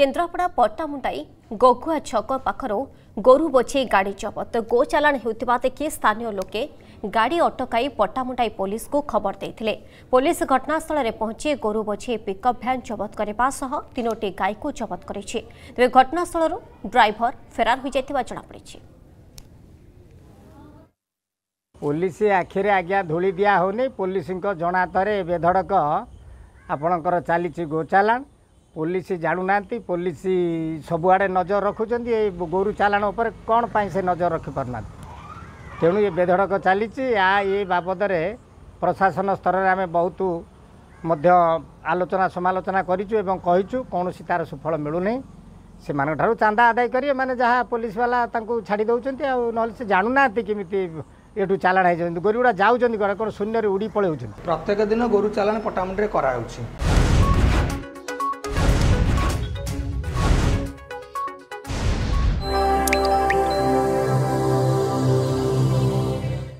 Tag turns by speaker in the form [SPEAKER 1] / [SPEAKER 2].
[SPEAKER 1] କେନ୍ଦ୍ରାପଡ଼ା ପଟ୍ଟାମୁଣ୍ଡାଇ ଗଗୁଆ ଛକ ପାଖରୁ ଗୋରୁ ବୋଝେଇ ଗାଡ଼ି ଜବତ ଗୋଚାଲାଣ ହେଉଥିବା ଦେଖି ସ୍ଥାନୀୟ ଲୋକେ ଗାଡ଼ି ଅଟକାଇ ପଟ୍ଟାମୁଣ୍ଡାଇ ପୋଲିସକୁ ଖବର ଦେଇଥିଲେ। ପୋଲିସ ଘଟଣାସ୍ଥଳରେ ପହଞ୍ଚି ଗୋରୁ ବୋଝେଇ ପିକଅପ୍ ଭ୍ୟାନ୍ ଜବତ କରିବା ସହ ତିନୋଟି ଗାଈକୁ ଜବତ କରିଛି। ତେବେ ଘଟଣାସ୍ଥଳରୁ ଡ୍ରାଇଭର ଫେରାର ହୋଇଯାଇଥିବା ଜଣାପଡ଼ିଛି।
[SPEAKER 2] ପୋଲିସ ଆଖିରେ ଆଜ୍ଞା ଧୂଳି ଦିଆ ହେଉନି। ପୋଲିସଙ୍କ ଜଣାତରେ ବେଧଡ଼କ ଆପଣଙ୍କର ଚାଲିଛି ଗୋଚାଲାଣ। ପୋଲିସ ଜାଣୁନାହାନ୍ତି ପୋଲିସ ସବୁଆଡ଼େ ନଜର ରଖୁଛନ୍ତି ଏଇ ଗୋରୁ ଚାଲାଣ ଉପରେ କ'ଣ ପାଇଁ ସେ ନଜର ରଖିପାରୁନାହାନ୍ତି? ତେଣୁ ଏ ବେଧଡ଼କ ଚାଲିଛି ଆ ଏ ବାବଦରେ ପ୍ରଶାସନ ସ୍ତରରେ ଆମେ ବହୁତ ମଧ୍ୟ ଆଲୋଚନା ସମାଲୋଚନା କରିଛୁ ଏବଂ କହିଛୁ କୌଣସି ତା'ର ସୁଫଳ ମିଳୁନାହିଁ ସେମାନଙ୍କ ଠାରୁ ଚାନ୍ଦା ଆଦାୟ କରି ଏମାନେ ଯାହା ପୋଲିସ ବାଲା ତାଙ୍କୁ ଛାଡ଼ି ଦେଉଛନ୍ତି ଆଉ ନହେଲେ ସେ ଜାଣୁନାହାନ୍ତି କେମିତି ଏଠୁ ଚାଲାଣ ହେଇଯାଉଛନ୍ତି ଗୋରୁଗୁଡ଼ା ଯାଉଛନ୍ତି କ'ଣ କ'ଣ ଶୂନ୍ୟରେ ଉଡ଼ି ପଳାଉଛନ୍ତି
[SPEAKER 3] ପ୍ରତ୍ୟେକ ଦିନ ଗୋରୁ ଚାଲାଣ ପଟ୍ଟାମୁଣ୍ଡିରେ କରାହେଉଛି।